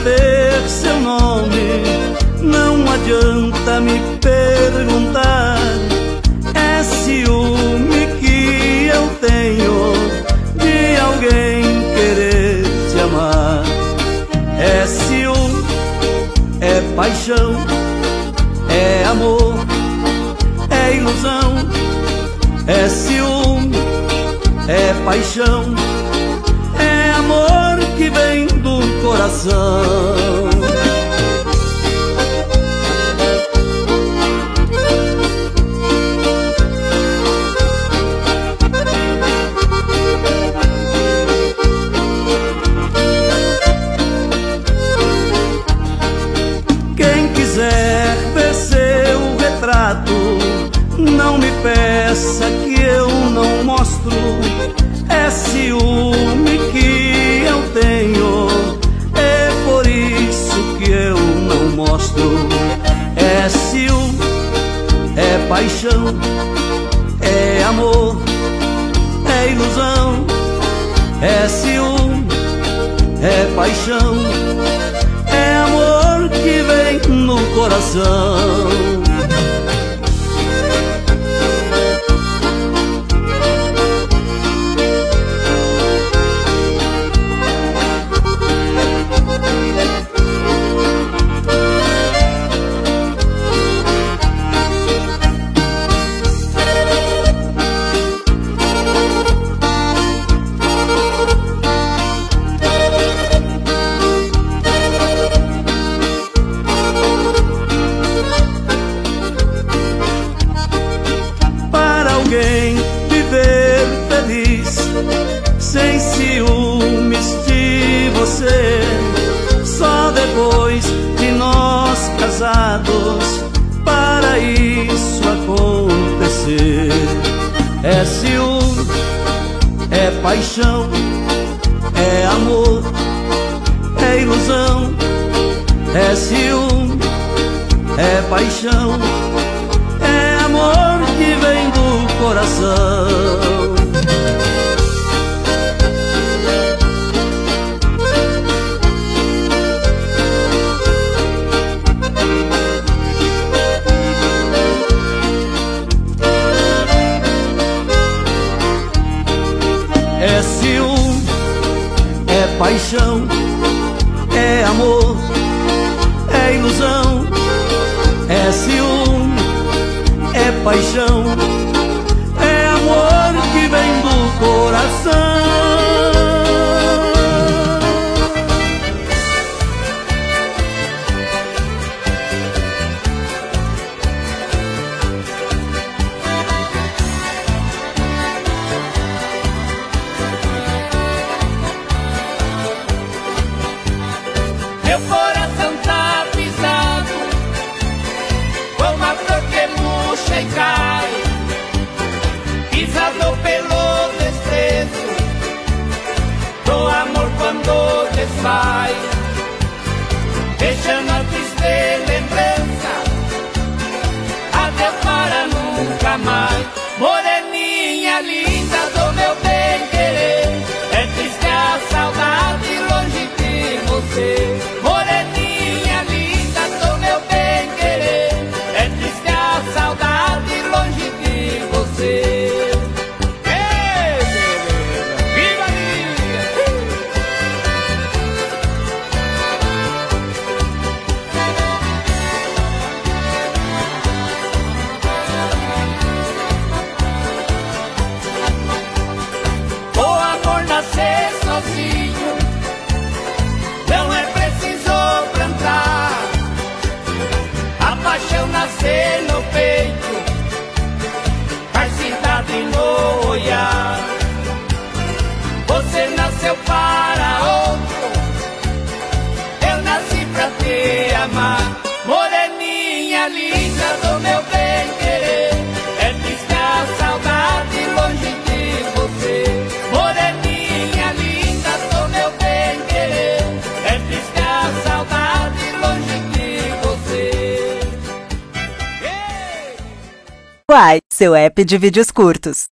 saber seu nome, não adianta me perguntar. É ciúme que eu tenho de alguém querer te amar. É ciúme, é paixão, é amor, é ilusão. É ciúme, é paixão do paixão É amor, é ilusão É ciúme, é paixão É amor que vem no coração isso acontecer. É ciúme, é paixão, é amor, é ilusão. É ciúme, é paixão, é amor que vem do coração. Ciúme, é paixão, é amor, é ilusão, é ciúme, é paixão, é amor que vem do coração. Linda do meu bem querer É a saudade longe de você Moreninha linda do meu bem querer É a saudade longe de você! Uai, seu app de vídeos curtos.